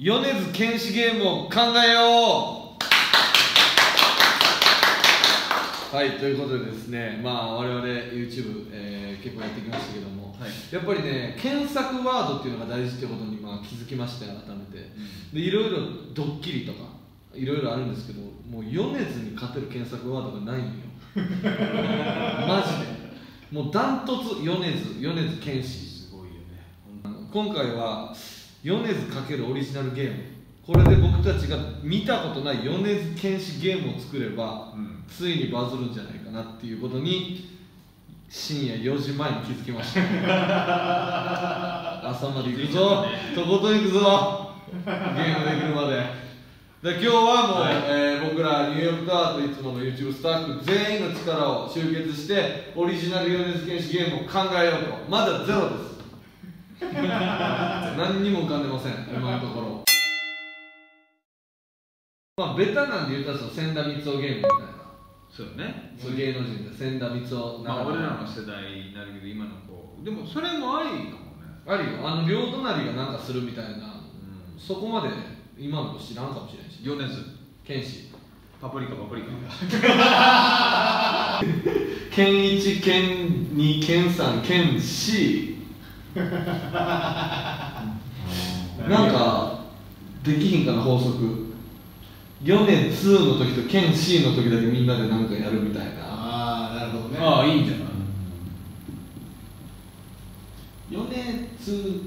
米津玄師ゲームを考えよう。はいということでですねまあ我々 YouTube、えー結構やってきましたけども、はい。やっぱりね検索ワードっていうのが大事ってことにまあ気づきまして改めて、でいろいろドッキリとかいろいろあるんですけどもう米津に勝てる検索ワードがないんよ。マジで。もうダントツ米津米津玄師。すごいよね。今回は米津×オリジナルゲーム。これで僕たちが見たことない米津玄師ゲームを作れば、うん。ついにバズるんじゃないかなっていうことに深夜4時前に気づきました。朝まで行くぞ。とことん行くぞ。ゲームできるまで。で今日はもう、はい。えー僕らニューヨークタワーといつもの YouTube スタッフ全員の力を集結してオリジナル米津玄師ゲームを考えようと。まだゼロです何にも浮かんでません今のところ。まあベタなんで言ったら千田光雄ゲームみたいな。そうよね。そう芸能人で千田光雄まあ俺らの世代になるけど今の子でもそれもありかもね。あるよ。あの両隣がなんかするみたいな。うん。そこまで今の子知らんかもしれないし。米津。剣士パプリカパプリカ。剣一剣二剣三剣四なんかできひんかな法則。米2の時と剣 C の時だけみんなでなんかやるみたいな。ああなるほどね。ああいいんじゃない？米津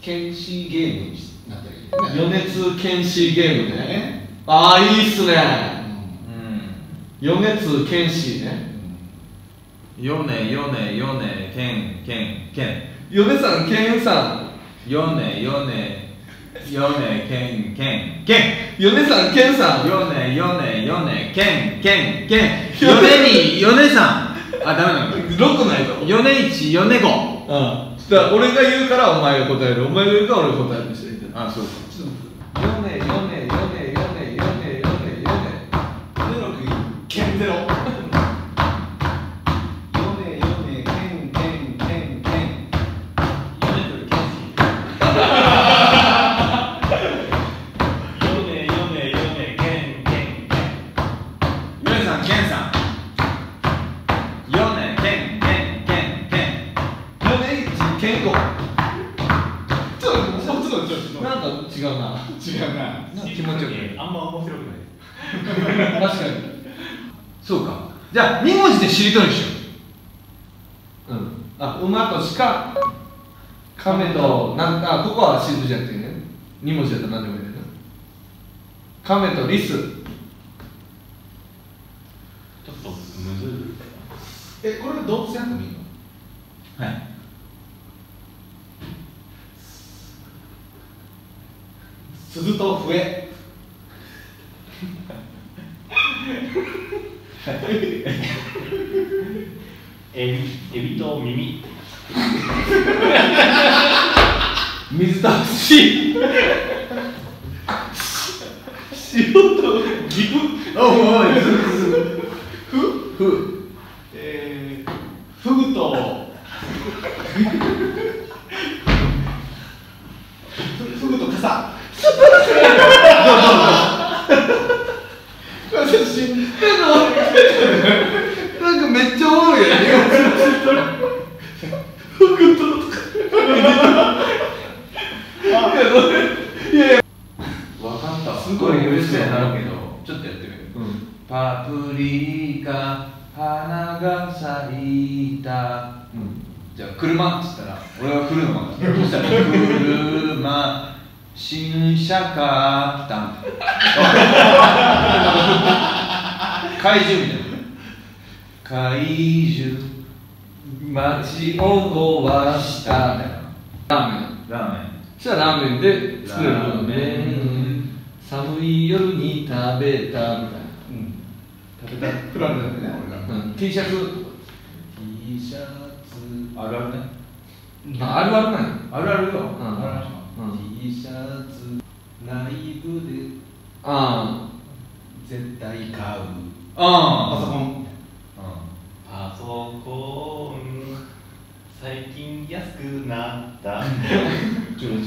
剣士ゲームになったらいいよね。米津剣士ゲームね。ねああいいっすね。うん。米津剣士ね。ヨネヨネヨネケンケンケン米さん剣さん。ヨネヨネヨネケンケン。ケン米さん剣さん。ヨネヨネヨネケンケンケン。ヨネにヨネさん。あダメなのロくないぞヨネ1ヨネ5うん。だから俺が言うからお前が答える。お前が言うから俺が答えるにしてあそうヨネヨネヨネヨネヨネヨネヨネゼロ君剣ゼロなんか違うな。違うな。気持ちよくない。あんま面白くない。確かに。そうか。じゃあ2文字でしりとりしよう。ん。あ馬と鹿。亀となんかあここはシズじゃなくてね。2文字だったら何でもいいんだよな亀とリス。ちょっとむずい。えこれ動物やってもいいの？うはい鈴と笛エビエビと耳。水と牛 塩と岐阜おおい。ふ？ふえー、フグとふフグと傘私なんかめっちゃおもろいよねわかったわすごい嬉しいななるけどちょっとやってみるうんパプリカ花が咲いた。うん。じゃあ車っつったら俺は来るのかなそしたら。車新車かったん怪獣みたいな。怪獣。街を壊したみたいな。ラーメン。ラーメン。そしたらラーメンで作れるラーメン。寒い夜に食べたみたいな。うん食べたプランだね俺がうん。T シャツ T シャツ。あるあるね。ああるあるなんやあるあるよ、うん。あ T シャツライブで。あ絶対買う。あパソコン。パソコン。最近安くなった。あ上手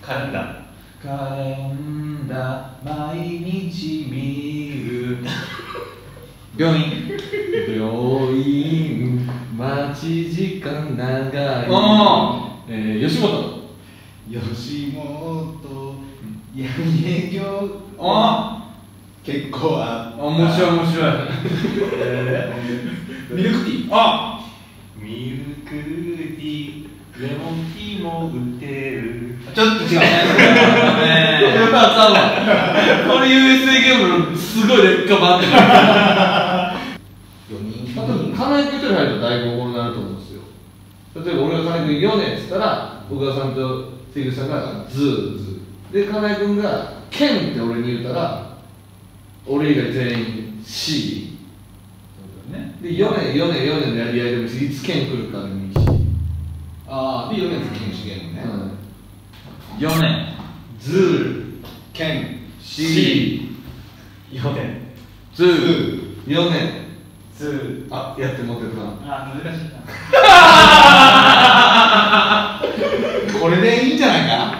カレンダーカレンダー毎日見る病院。病院。待ち時間長いおえー、吉本吉本やめ業あ結構あ面白い面白いミルクティーあミルクティーレモンティーも売ってるちょっと違うねやっぱあかんわこれ USA ゲームのすごい劣化版って感じ4人あと金井君一人入るとだいぶおもろになると思うんですよ。例えば俺が金井君4年っつったら小川さんと関口さんがズーズーで金井君がケンって俺に言うたら俺以外全員 C ねで4年4年4年のやり合いでもいつケン来るかでもいいし、ああで4年研修ゲームね、うん、4年ズーケン C 4年ツー4年。ツーあやって持ってるな。あ難しいなこれでいいんじゃないか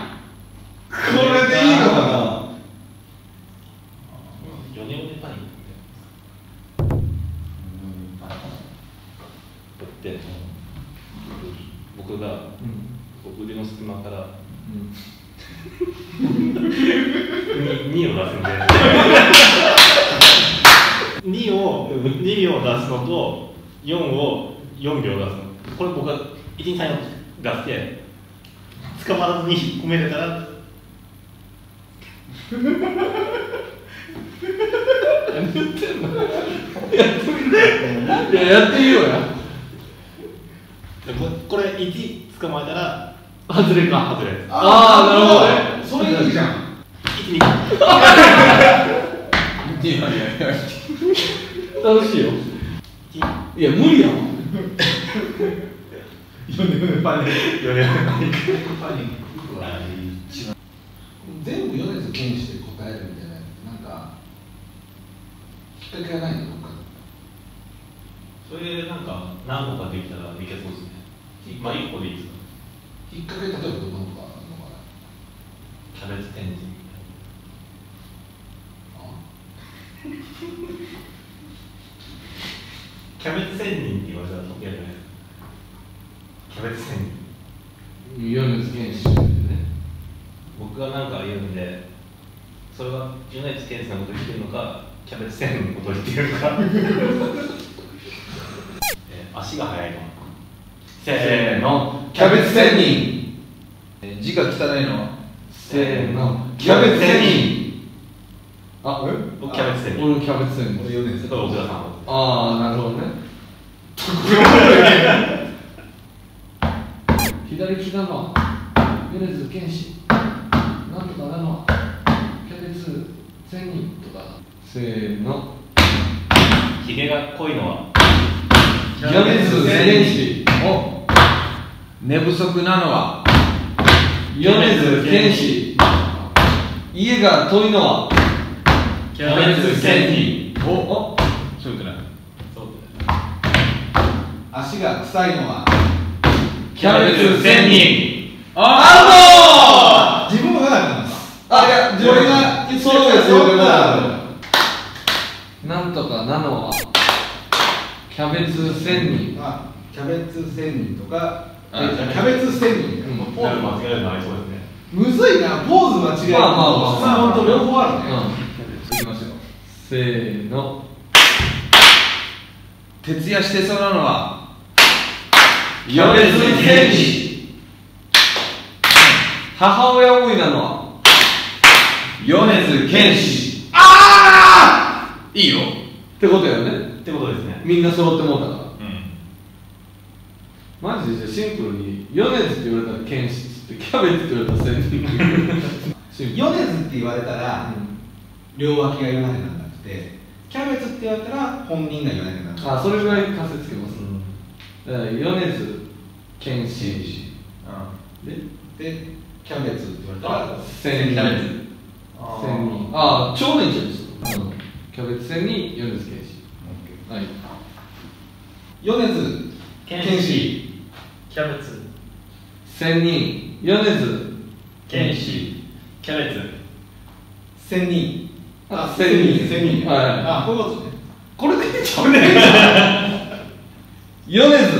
これでいいのかな4年でパニックって僕がうん腕の隙間からうん2を出すんで2を2を出すのと4を4秒出すのこれ僕が123を出して捕まらずに込めれたら。い ややってみよ。うやここれ1捕まえたら外れか。外れああなるほどね。それいいじゃん。1 2いやいやいや楽しいよ。いや無理やわ4年パニッ4年クパニックは全部米津玄師で答えるみたいな。なんかきっかけがな。いのかそれでな。んか何個かできたらいけそうですねまあ1個でいいですかきっかけ例えばどこのかあるのかキャベツ天神な。キャベツ仙人って言われたじゃないですか？キャベツ仙人。米津玄師ね僕が何か言うんでそれは米津玄師のことを言ってるのかキャベツ仙人のことを言ってるのか。えー足が速いの？せーの。キャベツ仙人。字が汚いの？せーの。キャベツ仙人。あ僕キャベツ仙人。俺もキャベツ仙人。俺さんああなるほどね。左利きなのは米津玄師なんとかなのはキャベツ仙人とか。せーの。ひげが濃いのは。米津玄師。お。寝不足なのは。米津玄師。家が遠いのは。キャベツ仙人おお足が臭いのはキャベツ仙人。ああ自分がなかったあいや自分が俺がそうですよ。だなんとかなのはキャベツ仙人。あキャベツ仙人とかキャベツ仙人。うんポーズ間違えるのありそうですね。むずいなポーズ間違えるまあまあまあ質問と両方あるね、うん。いきますよせーの。徹夜してそうなのは米津玄師。母親思いなのは米津玄師。ああいいよ。ってことやよね。ってことですね。みんな揃ってもうたから。うん。マジでシンプルに米津って言われたら剣士っつってキャベツって言われたら仙人シンプル米津って言われたら、両脇が言わなくなくてキャベツって言われたら本人が言わなくなるあそれぐらい仮説つけます、米津剣士ででキャベツって言われたら仙人。キャベツ。仙人。ああちょうどいいんじゃないですか、うんキャベツ仙人米津玄師。はい。米津玄師。キャベツ。仙人。米津。剣士キャベツ。千人。あ千人。千人。はいあこういうことね。これでいいんちゃうね米津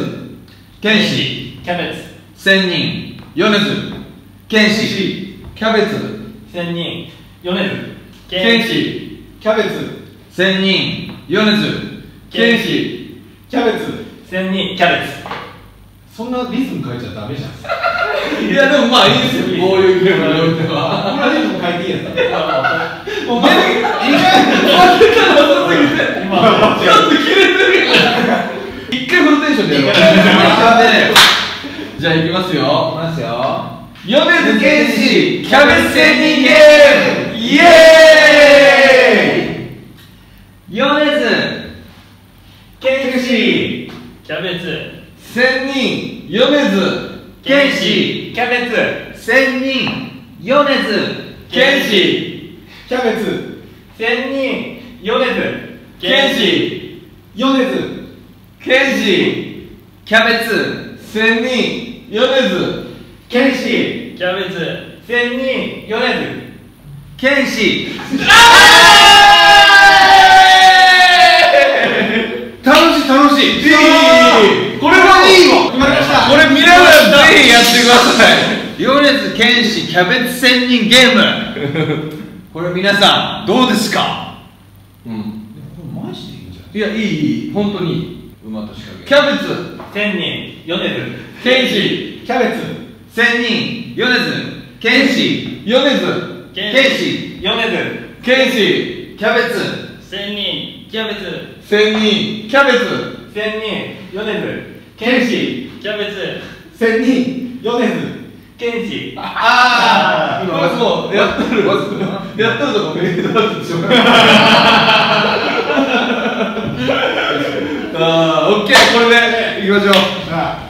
剣士キャベツ。千人米津。剣士キャベツ。千人米津。剣士キャベツ。千人米津。剣士キャベツ。千人キャベツ。そんなリズム変えちゃダメじゃん。いやでもまあいいですよ。こういうゲームにおいては。こリズム変えていいやつだ。も う。ちょっと切れてるテンションでやろう。じゃあいきますよ。いきますよ米津玄師キャベツ仙人ゲー。ムイエー。イ米津剣士キャベツ仙人米津剣士キャベツ千人米津剣士キャベツ千人米津剣士米津剣士キャベツ仙人米津。剣士。キャベツ。千人米津。剣士。楽しい楽しい。いい！これはいいわ。決まりました。これ見ながらぜひやってください。米津剣士キャベツ千人ゲーム。これ皆さんどうですか？うん。いやいいい？い本当にいい馬と仕掛け。キャベツ。千人。米津。剣士。キャベツ。千人。米津。剣士。米津。剣士。米津。剣士。キャベツ。千人。キャベツ。仙人。キャベツ。千人。米津。剣士。キャベツ千人。米津。剣士。ああ今もうやっとる。やっとるとこ見えてたでしょ ああ、オッケー、これで、いきましょう。